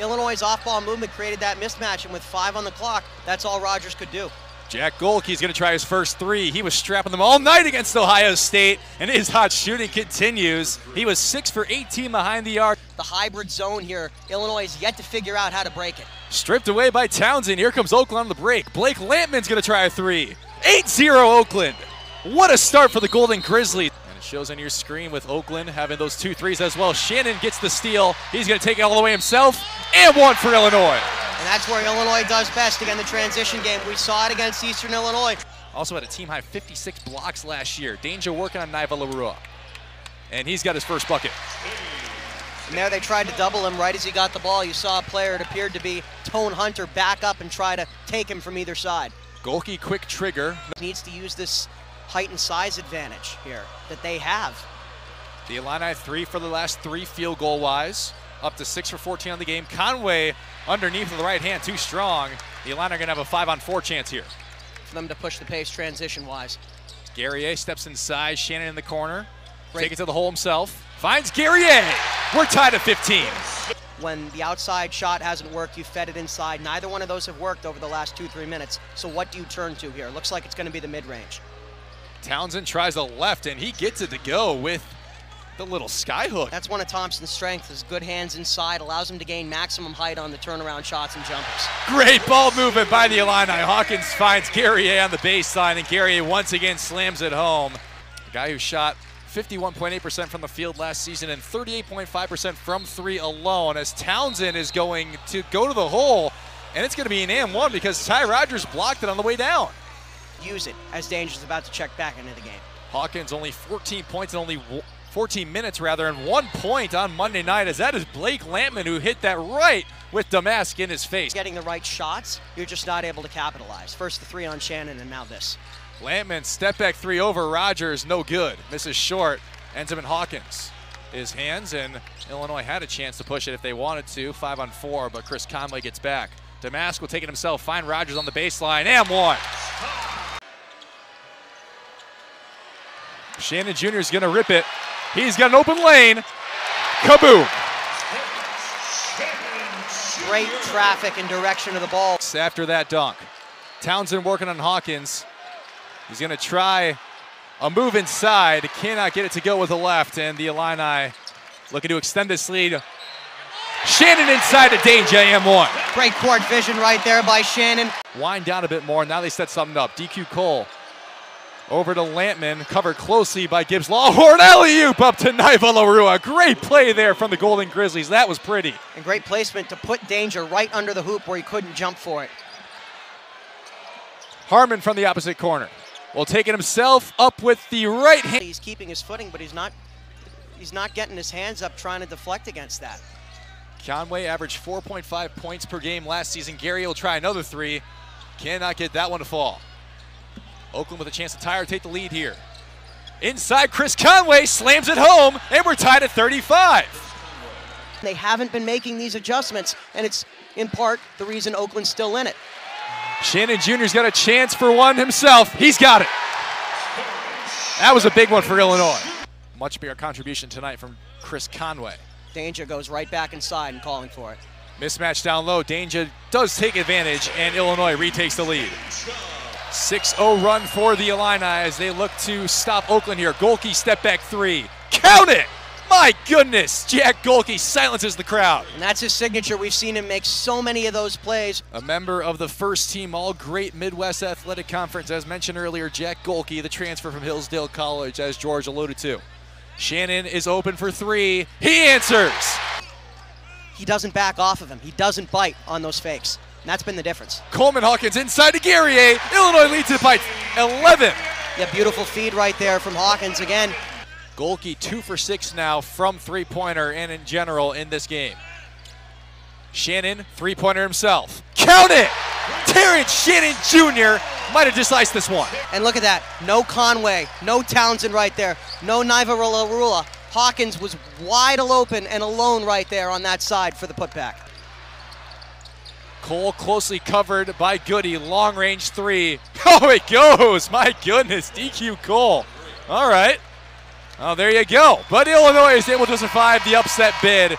Illinois' off-ball movement created that mismatch, and with five on the clock, that's all Rodgers could do. Jack Gohlke's going to try his first three. He was strapping them all night against Ohio State, and his hot shooting continues. He was 6 for 18 behind the arc. The hybrid zone here, Illinois is yet to figure out how to break it. Stripped away by Townsend. Here comes Oakland on the break. Blake Lampman's going to try a three. 8-0 Oakland. What a start for the Golden Grizzlies. Shows on your screen with Oakland having those two threes as well. Shannon gets the steal. He's going to take it all the way himself. And one for Illinois. And that's where Illinois does best again the transition game. We saw it against Eastern Illinois. Also had a team high 56 blocks last year. Dainja working on Naiva Larua. And he's got his first bucket. And there they tried to double him right as he got the ball. You saw a player, it appeared to be Tone Hunter, back up and try to take him from either side. Gohlke quick trigger. Needs to use this height and size advantage here that they have. The Illini three for the last three field goal wise up to 6 for 14 on the game. Conway underneath with the right hand, too strong. The Illini are going to have a 5 on 4 chance here. For them to push the pace transition wise. Guerrier steps inside, Shannon in the corner. Great. Take it to the hole himself. Finds Guerrier. We're tied at 15. When the outside shot hasn't worked, you fed it inside. Neither one of those have worked over the last two, three minutes. So what do you turn to here? Looks like it's going to be the mid-range. Townsend tries a left, and he gets it to go with the little skyhook. That's one of Thompson's strengths, his good hands inside, allows him to gain maximum height on the turnaround shots and jumpers. Great ball movement by the Illini. Hawkins finds Guerrier on the baseline, and Guerrier once again slams it home. A guy who shot 51.8% from the field last season and 38.5% from three alone as Townsend is going to go to the hole, and it's going to be an and one because Ty Rodgers blocked it on the way down. Use it as Dainja's about to check back into the game. Hawkins only 14 points and only 14 minutes rather, and one point on Monday night as that is Blake Lampman who hit that right with Domask in his face. Getting the right shots, you're just not able to capitalize. First the three on Shannon and now this. Lampman step back three over Rodgers, no good. Misses short, ends up in Hawkins. His hands, and Illinois had a chance to push it if they wanted to, five on four, but Chris Conway gets back. Domask will take it himself, find Rodgers on the baseline, and one. Shannon Jr. is going to rip it. He's got an open lane. Kaboom. Great traffic and direction of the ball. After that dunk. Townsend working on Hawkins. He's going to try a move inside. Cannot get it to go with the left. And the Illini looking to extend this lead. Shannon inside the Dainja, M1. Great court vision right there by Shannon. Wind down a bit more. Now they set something up. DQ Cole over to Lampman, covered closely by Gibbs Law. Horn alley-oop up to Naiva Larua. Great play there from the Golden Grizzlies. That was pretty. And great placement to put Dainja right under the hoop where he couldn't jump for it. Harmon from the opposite corner. Will take it himself up with the right hand. He's keeping his footing, but he's not he's not getting his hands up trying to deflect against that. Conway averaged 4.5 points per game last season. Gary will try another three. Cannot get that one to fall. Oakland with a chance to tie or take the lead here. Inside, Chris Conway slams it home, and we're tied at 35. They haven't been making these adjustments, and it's in part the reason Oakland's still in it. Shannon Jr.'s got a chance for one himself. He's got it. That was a big one for Illinois. Much bigger contribution tonight from Chris Conway. Dainja goes right back inside and calling for it. Mismatch down low. Dainja does take advantage, and Illinois retakes the lead. 6-0 run for the Illini as they look to stop Oakland here. Gohlke step back three. Count it! My goodness, Jack Gohlke silences the crowd. And that's his signature. We've seen him make so many of those plays. A member of the first team All-Great Midwest Athletic Conference. As mentioned earlier, Jack Gohlke, the transfer from Hillsdale College, as George alluded to. Shannon is open for three. He answers. He doesn't back off of him. He doesn't bite on those fakes. And that's been the difference. Coleman Hawkins inside to Guerrier. Illinois leads it by 11. Yeah, beautiful feed right there from Hawkins again. Gohlke two for six now from three-pointer and in general in this game. Shannon, three-pointer himself. Count it! Terrence Shannon Jr. might have just iced this one. And look at that. No Conway, no Townsend right there, no Naiva Rula. Hawkins was wide open and alone right there on that side for the putback. Cole closely covered by Goode. Long range three. Oh, it goes. My goodness. DQ Cole. All right. Oh, there you go. But Illinois is able to survive the upset bid